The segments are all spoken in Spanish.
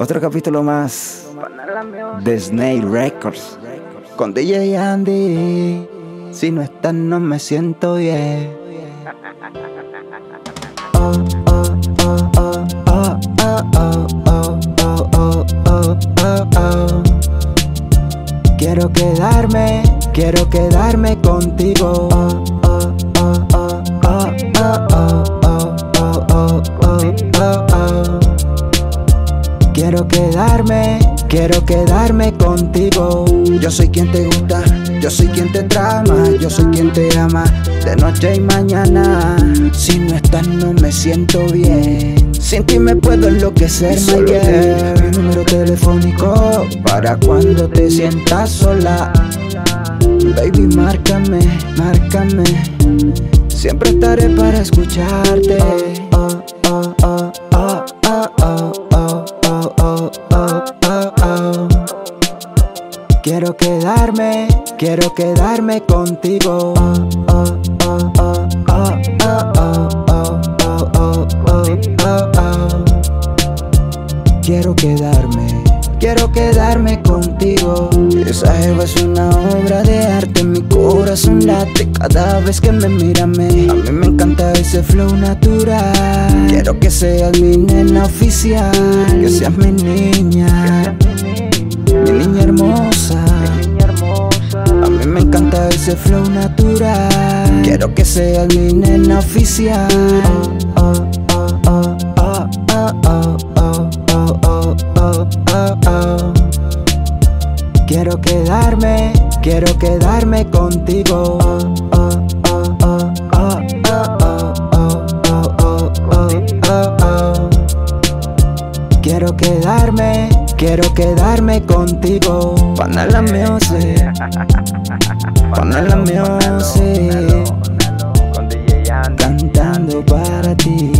Otro capítulo más de Snake Records con DJ Andy. Si no estás, no me siento bien. Oh, oh, oh, oh, oh, oh, oh, oh, oh, oh, oh. Quiero quedarme, quiero quedarme contigo. Oh, oh, oh, oh, oh, oh, oh, oh, oh, oh, oh, oh. Quiero quedarme, quiero quedarme contigo. Yo soy quien te gusta, yo soy quien te trama, yo soy quien te ama de noche y mañana. Si no estás, no me siento bien. Sin ti me puedo enloquecer, my girl. Mi número telefónico para cuando te sientas sola. Baby, márcame, márcame. Siempre estaré para escucharte. Quiero quedarme, quiero quedarme contigo. Quiero quedarme, quiero quedarme contigo. Esa jeva es una obra de arte, mi corazón late cada vez que me mira. A mí me encanta ese flow natural. Quiero que seas mi nena oficial, que seas mi niña. ese flow natural. Quiero que seas mi nena oficial. Oh, oh, quiero quedarme, quiero quedarme contigo. Quiero quedarme quiero quedarme contigo. Panela Music, Panela Music, cantando para ti,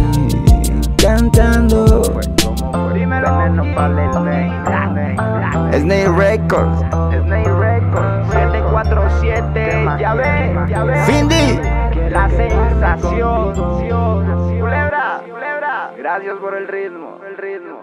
cantando. Snake Records, Snake Records. 747. Ya ve, ya ve. Findy. La sensación. Culebra, culebra. Gracias por el ritmo. El ritmo.